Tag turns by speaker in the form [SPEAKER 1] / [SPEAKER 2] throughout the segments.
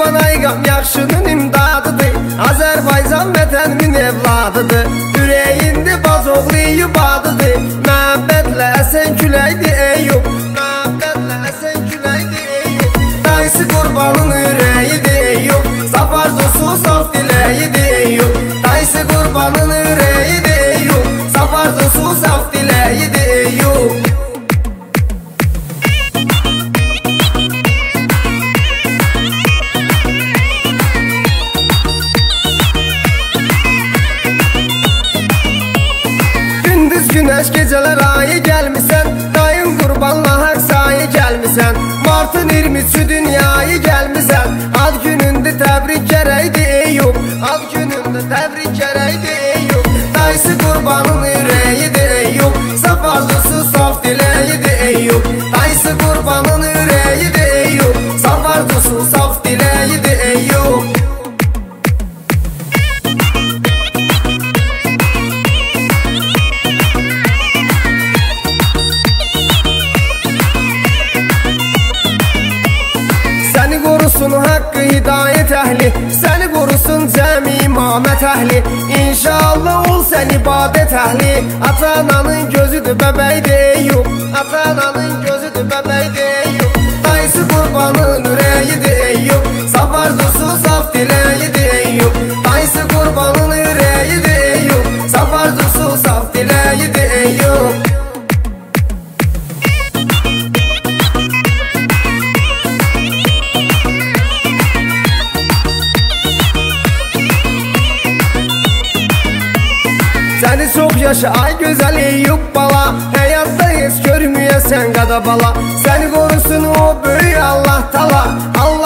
[SPEAKER 1] Qurban aygam yaxşının imdadıdır Azərbaycan vətənimin evladıdır Ürəyində baz oğluyub adıdır Məhəbbətlə əsən küləkdir Eyüp Məhəbbətlə əsən küləkdir Eyüp Dayısı qurbanını geceler ayı gelmişsen Dayın qurbanla haq sayı gelmişsen Martın 23'ü dünyayı gelmişsen Ad günündə təbrik gərəkdi Eyüp Ad günündə təbrik gərəkdi Eyüp Dayısı qurbanın qorusun haqqı hidayət əhli Səni qorusun cəmi imamət əhli İnşallah ol sən ibadət əhli Ata-ananın gözüdür bəbəkdir Eyüp Ata-ananın gözüdür Yaşa ay gözəl Eyüp bala. Həyatda heç görməyəsən qada bala. Səni qorusun o böyük Allah tala. Allahın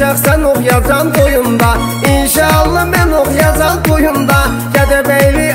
[SPEAKER 1] şəxsən oxuyacam oh toyunda İnşallah mən oxuyacam oh toyunda Gədəbəyli